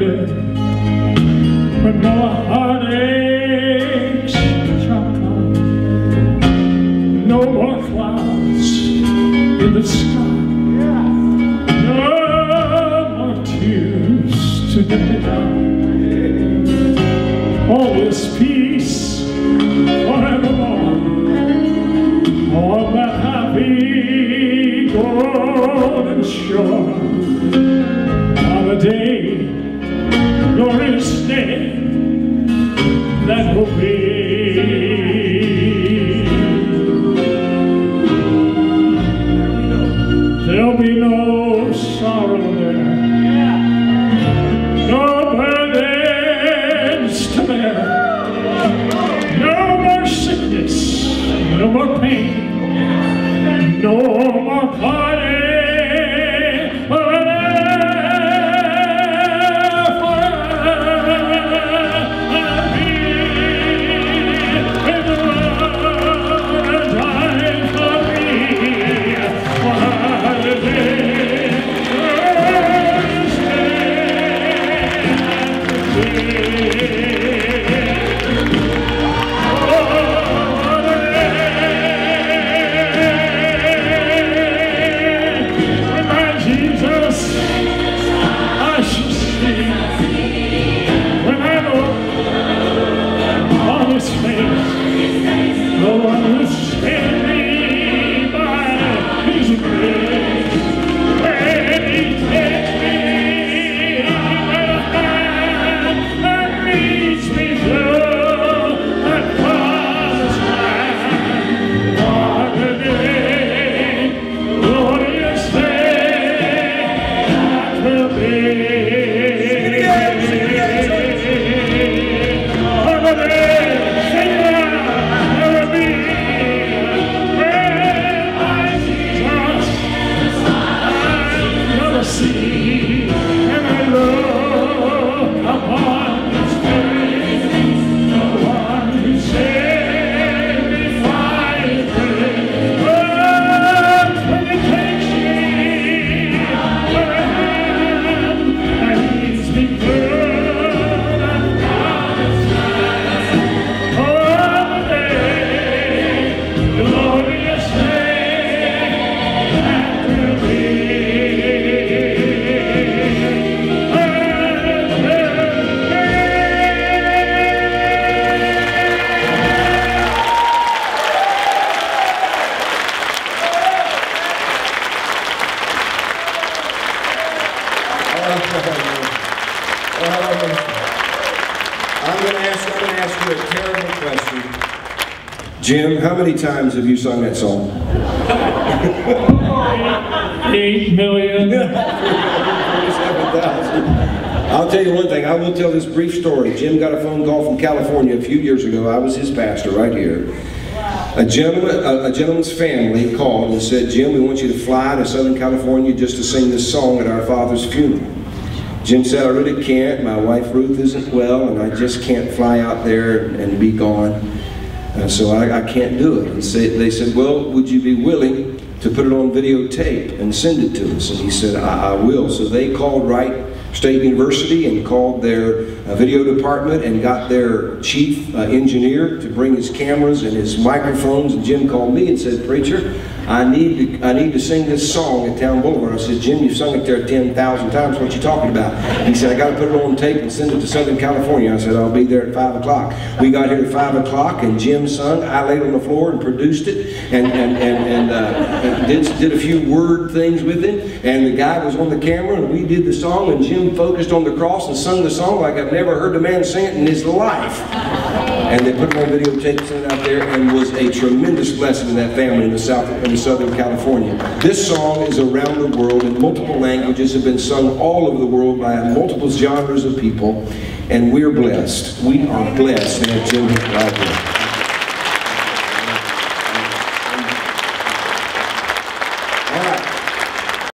But no heartaches shall come, no more clouds in the sky, no more tears to day down. All is peace forevermore. On that happy golden shore day, that I'm going to ask. I'm going to ask you a terrible question. Jim, how many times have you sung that song? Eight million. I'll tell you one thing. I will tell this brief story. Jim got a phone call from California a few years ago. I was his pastor right here. A gentleman, a, a gentleman's family called and said, "Jim, we want you to fly to Southern California just to sing this song at our father's funeral." Jim said, "I really can't. My wife Ruth isn't well, and I just can't fly out there and be gone. Uh, so I, I can't do it." And say, they said, "Well, would you be willing to put it on videotape and send it to us?" And he said, "I, I will." So they called Wright State University and called their uh, video department and got their chief uh, engineer to bring his cameras and his microphones. And Jim called me and said, "Preacher, I need to I need to sing this song at Towne Boulevard." I said, "Jim, you've sung it there ten thousand times. What you talking about?" He said, "I got to put it on tape and send it to Southern California." I said, "I'll be there at five o'clock." We got here at five o'clock, and Jim sung. I laid on the floor and produced it, and and and, and, uh, and did did a few word things with it. And the guy was on the camera, and we did the song, and Jim focused on the cross and sung the song like I've never heard a man sing it in his life. And they put it on videotape, it out there, and was a tremendous blessing to that family in the South in Southern California. This song is around the world in multiple languages, have been sung all over the world by multiple genres of people, and we're blessed. We are blessed to have Jim there.